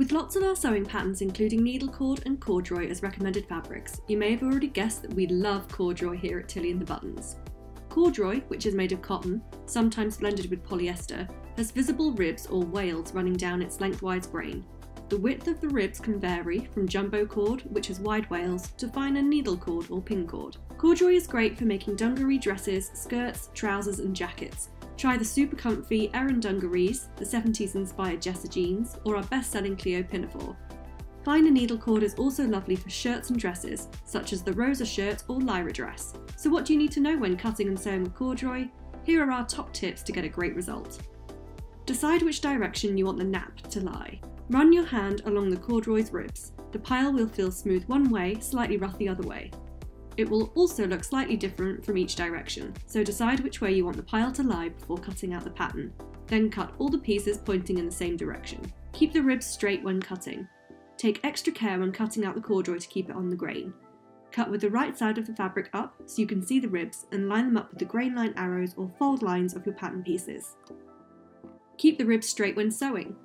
With lots of our sewing patterns including needle cord and corduroy as recommended fabrics, you may have already guessed that we love corduroy here at Tilly and the Buttons. Corduroy, which is made of cotton, sometimes blended with polyester, has visible ribs or wales running down its lengthwise grain. The width of the ribs can vary from jumbo cord, which is wide wales, to finer needle cord or pin cord. Corduroy is great for making dungaree dresses, skirts, trousers and jackets. Try the super comfy Erin dungarees, the 70s inspired Jessa jeans, or our best selling Cleo pinafore. Finer needle cord is also lovely for shirts and dresses, such as the Rosa shirt or Lyra dress. So what do you need to know when cutting and sewing with corduroy? Here are our top tips to get a great result. Decide which direction you want the nap to lie. Run your hand along the corduroy's ribs. The pile will feel smooth one way, slightly rough the other way. It will also look slightly different from each direction, so decide which way you want the pile to lie before cutting out the pattern. Then cut all the pieces pointing in the same direction. Keep the ribs straight when cutting. Take extra care when cutting out the corduroy to keep it on the grain. Cut with the right side of the fabric up so you can see the ribs and line them up with the grain line arrows or fold lines of your pattern pieces. Keep the ribs straight when sewing.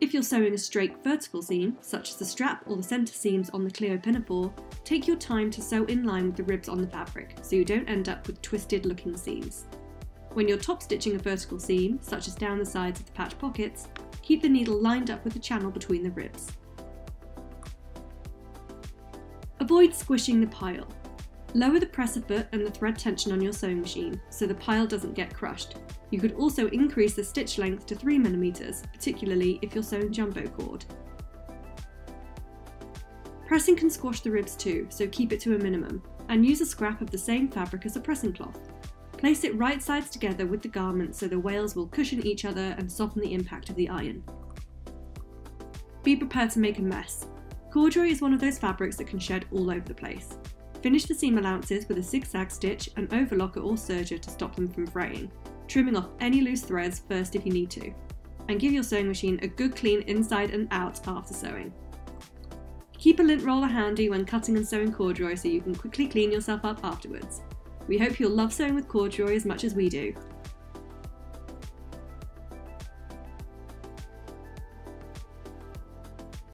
If you're sewing a straight vertical seam, such as the strap or the centre seams on the Cleo pinafore, take your time to sew in line with the ribs on the fabric, so you don't end up with twisted looking seams. When you're top stitching a vertical seam, such as down the sides of the patch pockets, keep the needle lined up with the channel between the ribs. Avoid squishing the pile. Lower the presser foot and the thread tension on your sewing machine so the pile doesn't get crushed. You could also increase the stitch length to 3mm, particularly if you're sewing jumbo cord. Pressing can squash the ribs too, so keep it to a minimum, and use a scrap of the same fabric as a pressing cloth. Place it right sides together with the garment so the wales will cushion each other and soften the impact of the iron. Be prepared to make a mess. Corduroy is one of those fabrics that can shed all over the place. Finish the seam allowances with a zigzag stitch and overlocker or serger to stop them from fraying, trimming off any loose threads first if you need to, and give your sewing machine a good clean inside and out after sewing. Keep a lint roller handy when cutting and sewing corduroy so you can quickly clean yourself up afterwards. We hope you'll love sewing with corduroy as much as we do.